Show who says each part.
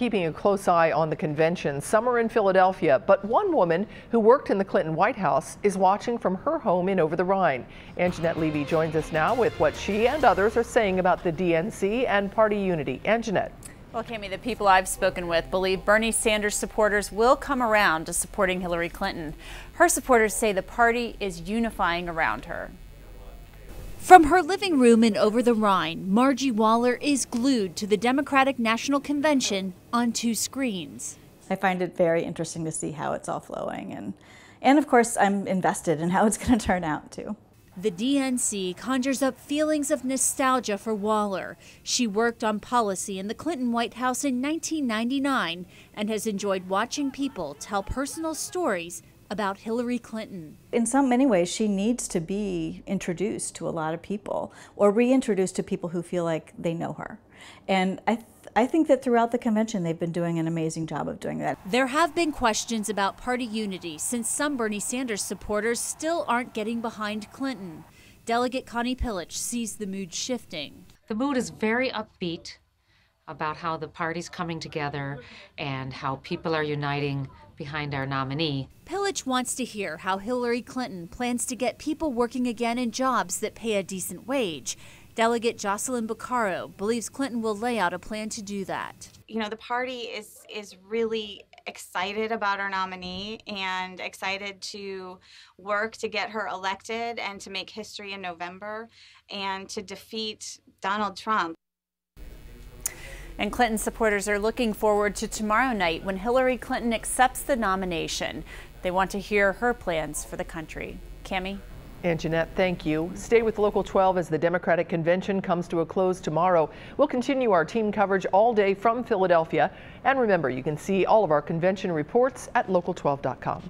Speaker 1: keeping a close eye on the convention. Some are in Philadelphia, but one woman who worked in the Clinton White House is watching from her home in Over the Rhine. Anjanette Levy joins us now with what she and others are saying about the DNC and party unity. Anjanette.
Speaker 2: Well, Cami, the people I've spoken with believe Bernie Sanders supporters will come around to supporting Hillary Clinton. Her supporters say the party is unifying around her.
Speaker 3: From her living room in Over the Rhine, Margy Waller is glued to the Democratic National Convention on two screens.
Speaker 4: I find it very interesting to see how it's all flowing and and of course I'm invested in how it's going to turn out too.
Speaker 3: The DNC conjures up feelings of nostalgia for Waller. She worked on policy in the Clinton White House in 1999 and has enjoyed watching people tell personal stories about Hillary Clinton.
Speaker 4: In some many ways, she needs to be introduced to a lot of people or reintroduced to people who feel like they know her. And I, th I think that throughout the convention, they've been doing an amazing job of doing that.
Speaker 3: There have been questions about party unity since some Bernie Sanders supporters still aren't getting behind Clinton. Delegate Connie Pillich sees the mood shifting.
Speaker 5: The mood is very upbeat about how the party's coming together and how people are uniting behind our nominee.
Speaker 3: Pillich wants to hear how Hillary Clinton plans to get people working again in jobs that pay a decent wage. Delegate Jocelyn Bucaro believes Clinton will lay out a plan to do that.
Speaker 6: You know, the party is is really excited about our nominee and excited to work to get her elected and to make history in November and to defeat Donald Trump.
Speaker 2: And Clinton supporters are looking forward to tomorrow night when Hillary Clinton accepts the nomination. They want to hear her plans for the country. Cami?
Speaker 1: Anjanette, thank you. Stay with Local 12 as the Democratic Convention comes to a close tomorrow. We'll continue our team coverage all day from Philadelphia. And remember, you can see all of our convention reports at local12.com.